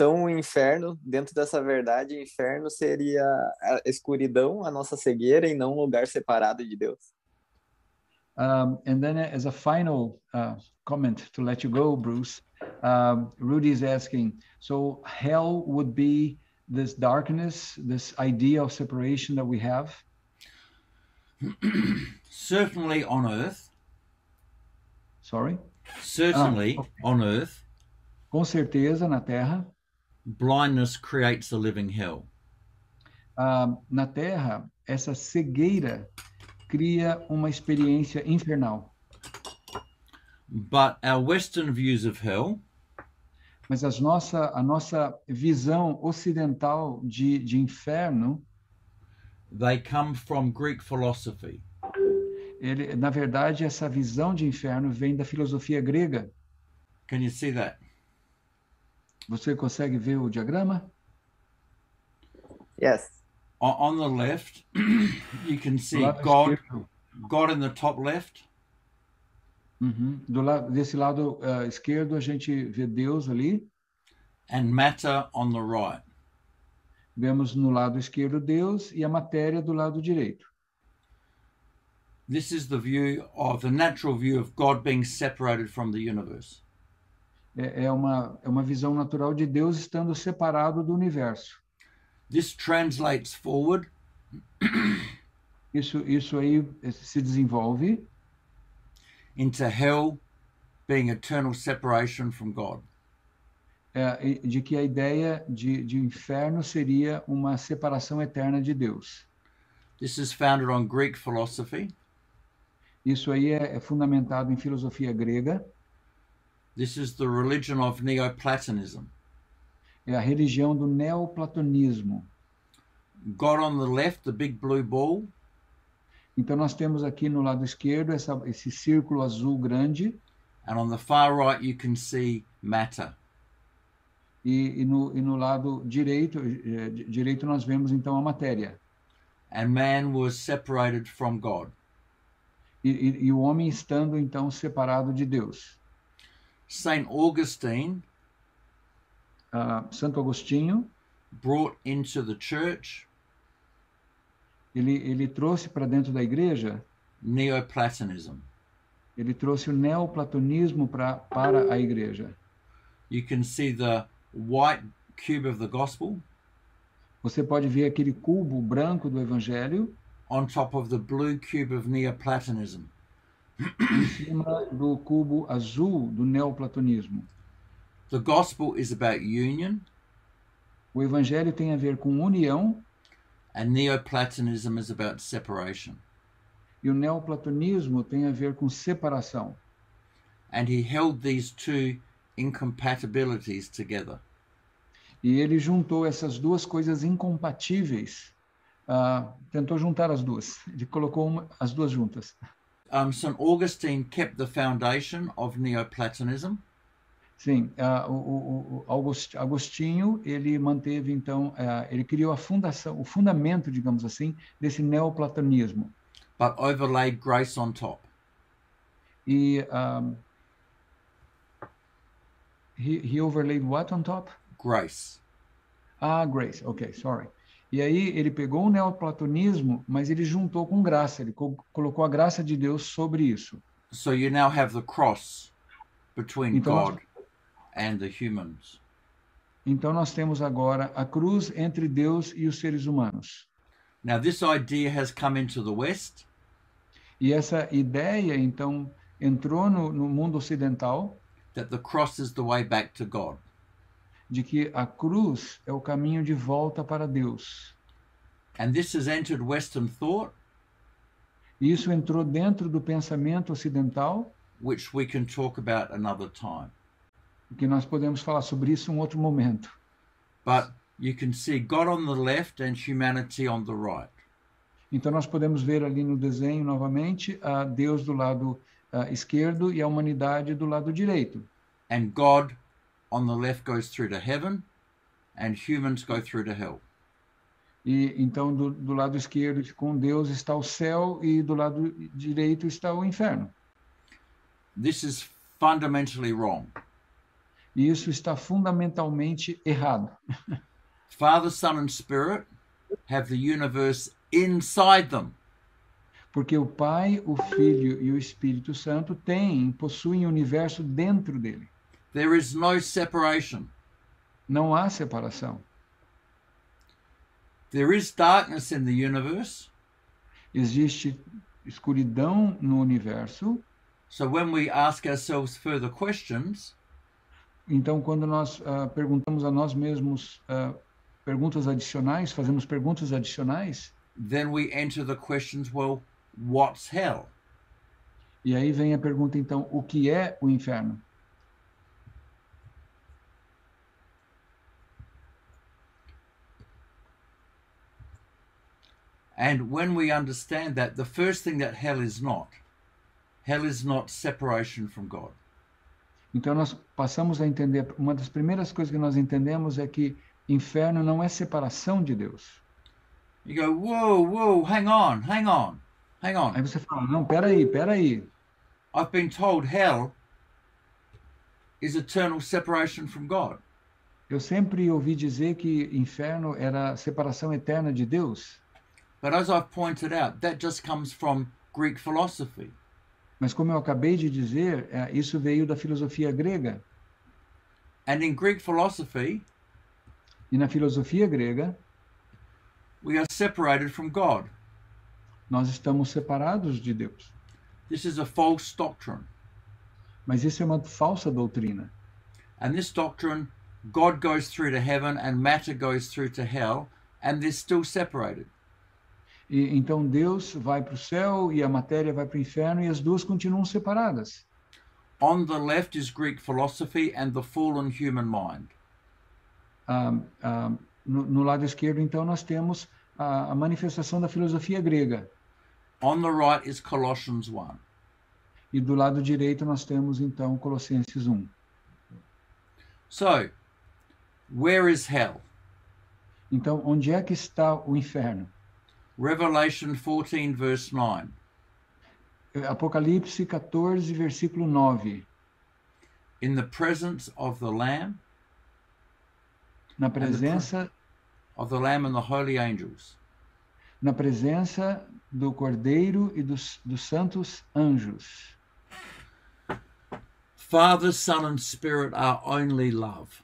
então, o inferno, dentro dessa verdade, o inferno seria a escuridão, a nossa cegueira, e não um lugar separado de Deus. Um, and then, as a final uh, comment to let you go, Bruce, um, Rudy is asking so, hell would be this darkness, this idea of separation that we have? Certainly on earth. Sorry? Certainly Ah, okay. on earth, Com certeza, na Terra. Blindness creates a living hell. Ah, na Terra, essa cegueira cria uma experiência infernal. But our Western views of hell Mas as nossa, a nossa visão ocidental de, de inferno, they come from Greek philosophy. ele, na verdade, essa visão de inferno vem da filosofia grega. Can you see that? Você consegue ver o diagrama? Yes. On the left, you can see God, esquerdo, God in the top left, Uhum. Do lado, desse lado ah, esquerdo, a gente vê Deus ali. and matter on the right. Vemos no lado esquerdo Deus e a matéria do lado direito. This is the view of the natural view of God being separated from the universe. É, é uma, é uma visão natural de Deus estando separado do universo. This translates forward Isso, isso aí se desenvolve into hell being eternal separation from God. é, de que a ideia de, de inferno seria uma separação eterna de Deus. This is founded on Greek philosophy. Isso aí é, é fundamentado em filosofia grega, This is the religion of Neoplatonism. é a religião do neoplatonismo. God on the left, the big blue ball, Então nós temos aqui no lado esquerdo essa, esse círculo azul grande and on the far right, you can see matter. e, e, no, e no lado direito, eh, di- direito nós vemos então a matéria. And man was separated from God. E, e, e o homem estando então separado de Deus. St. Augustine Ah, Santo Agostinho brought into the church ele, ele trouxe para dentro da igreja, Neoplatonism. ele trouxe o neoplatonismo pra, para a igreja. You can see the white cube of the gospel Você pode ver aquele cubo branco do evangelho on top of the blue cube of Neoplatonism. Em cima do cubo azul do neoplatonismo. The gospel is about union, O evangelho tem a ver com união and Neoplatonism is about separation. e o neoplatonismo tem a ver com separação. And he held these two incompatibilities together. E ele juntou essas duas coisas incompatíveis, ah, tentou juntar as duas, ele colocou uma- as duas juntas. Um, St. Augustine kept the foundation of Neoplatonism, Sim, ah, o, o, August- Agostinho, ele manteve, então, ah, ele criou a fundação, o fundamento, digamos assim, desse neoplatonismo. but overlaid grace on top. E um, he, he overlaid what on top? Grace. Ah, grace, ok, sorry. E aí ele pegou o neoplatonismo, mas ele juntou com graça, ele co- colocou a graça de Deus sobre isso. So you now have the cross between Então, nós- God and the humans. Então nós temos agora a cruz entre Deus e os seres humanos. Now, this idea has come into the West, E essa ideia, então, entrou no, no mundo ocidental that the cross is the way back to God. De que a cruz é o caminho de volta para Deus. And this has entered Western thought, isso entrou dentro do pensamento ocidental, which we can talk about another time. que nós podemos falar sobre isso em um outro momento. But you can see God on the left and humanity on the right. Então nós podemos ver ali no desenho novamente a Deus do lado ah, esquerdo e a humanidade do lado direito. And God on the left goes through to heaven, and humans go through to hell. E então do, do lado esquerdo com Deus está o céu e do lado direito está o inferno. This is fundamentally wrong. E isso está fundamentalmente errado. Father, Son, and Spirit have the universe inside them. Porque o Pai, o Filho e o Espírito Santo têm, possuem o universo dentro dele. There is no separation. Não há separação. There is darkness in the universe. Existe escuridão no universo. So when we ask ourselves further questions, Então, quando nós ah, perguntamos a nós mesmos ah, perguntas adicionais, fazemos perguntas adicionais, then we enter the questions well, what's hell? e aí vem a pergunta, então, o que é o inferno? And when we understand that, the first thing that hell is not, hell is not separation from God. Então, nós passamos a entender, uma das primeiras coisas que nós entendemos é que inferno não é separação de Deus. You go, whoa, whoa, hang on, hang on, hang on. Aí você fala, não, peraí, peraí. I've been told hell is eternal separation from God. Eu sempre ouvi dizer que inferno era separação eterna de Deus. But as I've pointed out, that just comes from Greek philosophy. Mas como eu acabei de dizer, é, isso veio da filosofia grega. And in Greek philosophy, E na filosofia grega, we are separated from God. nós estamos separados de Deus. This is a false doctrine. Mas isso é uma falsa doutrina. And this doctrine, God goes through to heaven and matter goes through to hell, and they're still separated. E então Deus vai para o céu e a matéria vai para o inferno e as duas continuam separadas. On the left is Greek philosophy and the fallen human mind. Ah, ah, no, no lado esquerdo, então, nós temos a, a manifestação da filosofia grega. On the right is Colossians 1. E do lado direito nós temos, então, Colossenses 1. So, where is hell? Então, onde é que está o inferno? Revelation 14, verse 9. Apocalipse 14, versículo 9. In the presence of the Lamb, Na presença, of the Lamb and the holy angels. na presença do Cordeiro e dos, dos santos anjos. Father, Son, and Spirit are only love.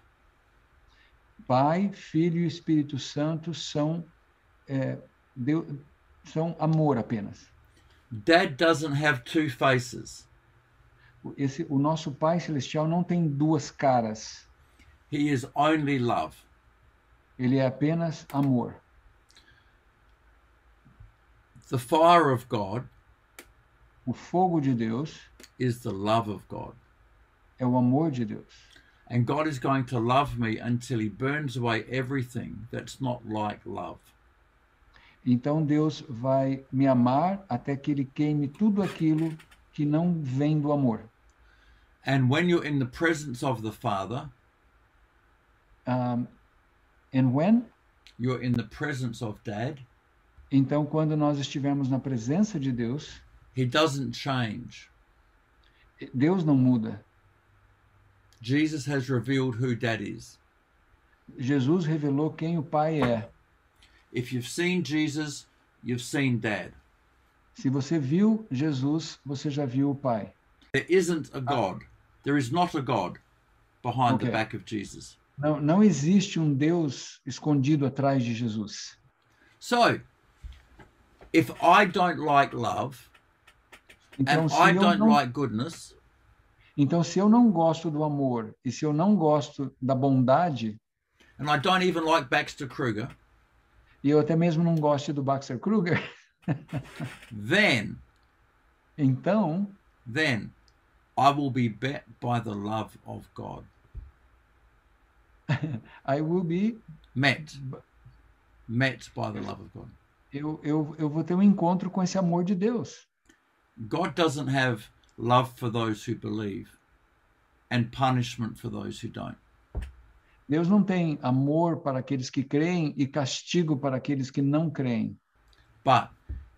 Pai, Filho e Espírito Santo são, é, Deus, são amor apenas. Dad doesn't have two faces. Esse, o nosso Pai Celestial não tem duas caras. He is only love. Ele é apenas amor. The fire of God O fogo de Deus is the love of God. é o amor de Deus. And God is going to love me until He burns away everything that's not like love. Então Deus vai me amar até que ele queime tudo aquilo que não vem do amor. And when you're in the presence of the Father, Um, and when? you're in the presence of Dad, Então, quando nós estivermos na presença de Deus, He doesn't change. Deus não muda. Jesus has revealed who Dad is. Jesus revelou quem o Pai é. If you've seen Jesus, you've seen Dad. Se você viu Jesus, você já viu o Pai. There isn't a God. There is not a God behind the Okay. back of Jesus. Não, não existe um Deus escondido atrás de Jesus. So, if I don't like love Então, and I don't não, like goodness, então, se eu não gosto do amor e se eu não gosto da bondade, and I don't even like Baxter Kruger, e eu até mesmo não gosto do Baxter Kruger, then, então then I will be bet by the love of God. I will be Met. Met by the love of God. eu, eu, eu vou ter um encontro com esse amor de Deus. God doesn't have love for those who believe and punishment for those who don't. Deus não tem amor para aqueles que creem e castigo para aqueles que não creem. But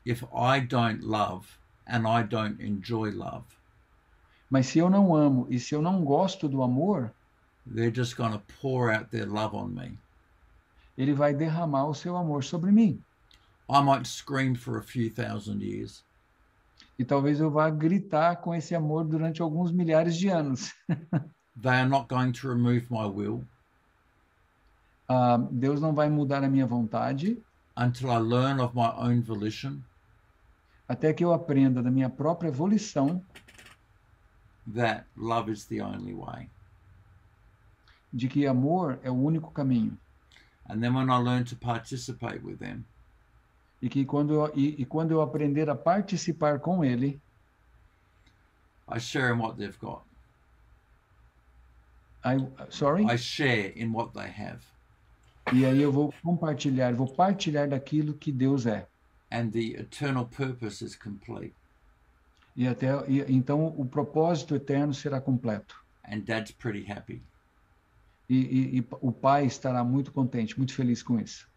if I don't love and I don't enjoy love, Mas se eu não amo e se eu não gosto do amor, they're just going to pour out their love on me. Ele vai derramar o seu amor sobre mim. I might scream for a few thousand years, E talvez eu vá gritar com esse amor durante alguns milhares de anos. they are not going to remove my will Ah, Deus não vai mudar a minha vontade until I learn of my own volition até que eu aprenda da minha própria volição that love is the only way. de que amor é o único caminho. And then when I learn to participate with them, E que quando eu, e, e quando eu aprender a participar com Ele, I share in what they've got. I, sorry? I share in what they have. E aí eu vou compartilhar, vou partilhar daquilo que Deus é. And the eternal purpose is complete. E até e, então o propósito eterno será completo. And dad's pretty happy. E, e, e o pai estará muito contente, muito feliz com isso.